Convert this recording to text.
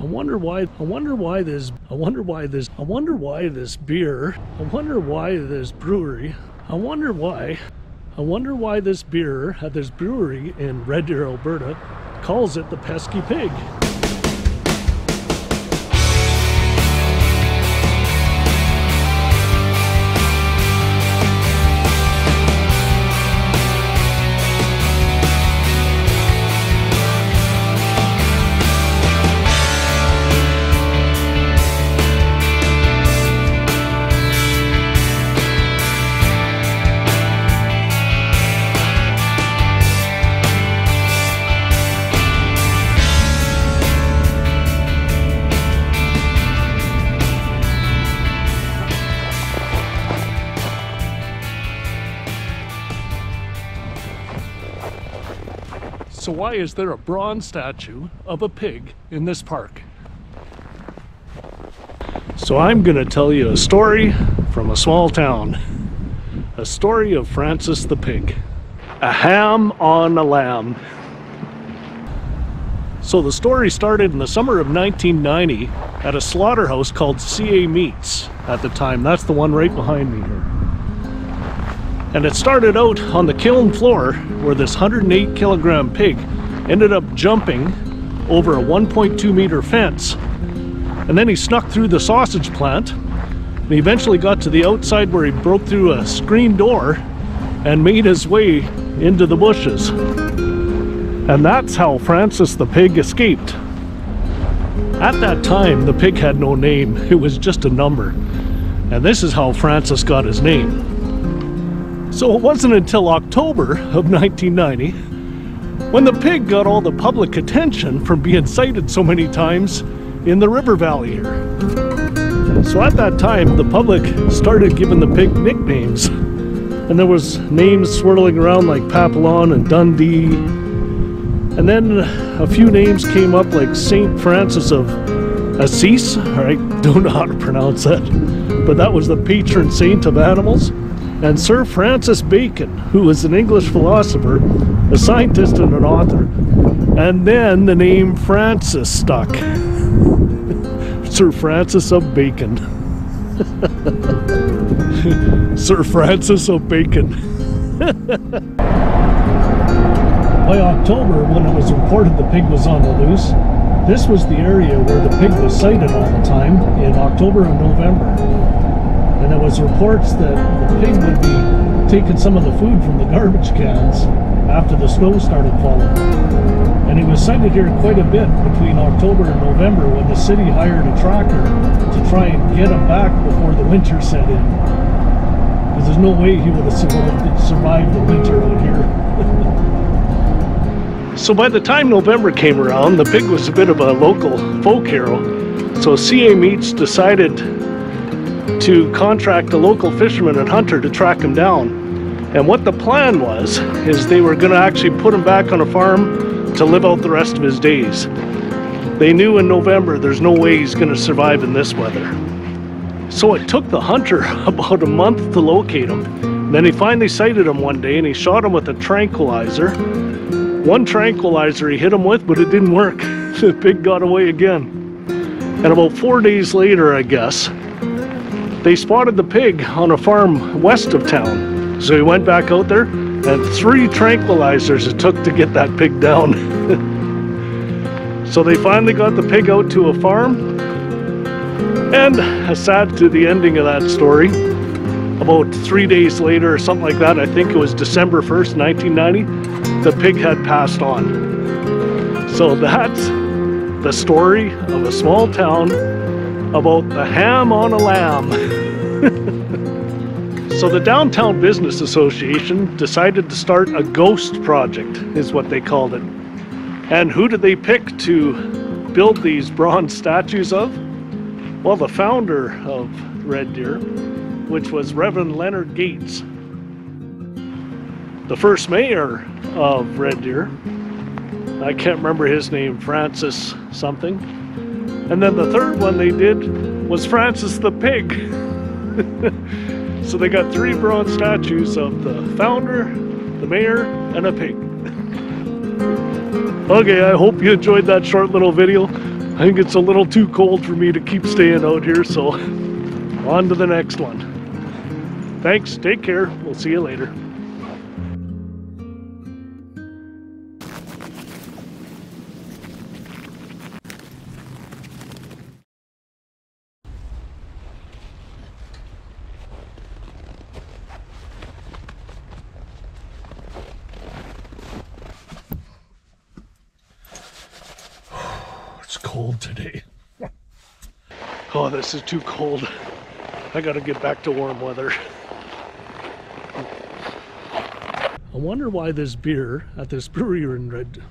I wonder why. I wonder why this. I wonder why this. I wonder why this beer. I wonder why this brewery. I wonder why. I wonder why this beer at this brewery in Red Deer, Alberta, calls it the pesky pig. So why is there a bronze statue of a pig in this park? So I'm going to tell you a story from a small town. A story of Francis the pig. A ham on a lam. So the story started in the summer of 1990 at a slaughterhouse called CA Meats at the time. That's the one right behind me here. And it started out on the kill floor where this 108 kilogram pig ended up jumping over a 1.2 meter fence. And then he snuck through the sausage plant and he eventually got to the outside where he broke through a screen door and made his way into the bushes. And that's how Francis the pig escaped. At that time, the pig had no name, it was just a number. And this is how Francis got his name. So it wasn't until October of 1990 when the pig got all the public attention from being sighted so many times in the river valley here. So at that time, the public started giving the pig nicknames. And there was names swirling around like Papillon and Dundee. And then a few names came up like St. Francis of Assisi. I don't know how to pronounce that. But that was the patron saint of animals and Sir Francis Bacon, who was an English philosopher, a scientist, and an author. And then the name Francis stuck. Sir Francis of Bacon. Sir Francis of Bacon. By October, when it was reported the pig was on the loose, this was the area where the pig was sighted all the time in October and November and there was reports that the pig would be taking some of the food from the garbage cans after the snow started falling. And he was sighted here quite a bit between October and November when the city hired a tracker to try and get him back before the winter set in. Because there's no way he would have survived the winter out here. so by the time November came around, the pig was a bit of a local folk hero. So CA Meats decided to contract a local fisherman and hunter to track him down. And what the plan was, is they were going to actually put him back on a farm to live out the rest of his days. They knew in November there's no way he's going to survive in this weather. So it took the hunter about a month to locate him. Then he finally sighted him one day and he shot him with a tranquilizer. One tranquilizer he hit him with, but it didn't work. The pig got away again. And about four days later, I guess, they spotted the pig on a farm west of town. So he went back out there and three tranquilizers it took to get that pig down. so they finally got the pig out to a farm. And sad to the ending of that story, about three days later or something like that, I think it was December 1st, 1990, the pig had passed on. So that's the story of a small town about the ham on a lam. so the Downtown Business Association decided to start a ghost project, is what they called it. And who did they pick to build these bronze statues of? Well, the founder of Red Deer, which was Reverend Leonard Gaetz. The first mayor of Red Deer, I can't remember his name, Francis something. And then the third one they did was Francis the Pig. so they got three bronze statues of the founder, the mayor, and a pig. okay, I hope you enjoyed that short little video. I think it's a little too cold for me to keep staying out here, so on to the next one. Thanks, take care. We'll see you later. Today. Oh, this is too cold. I gotta get back to warm weather. I wonder why this beer at this brewery in Red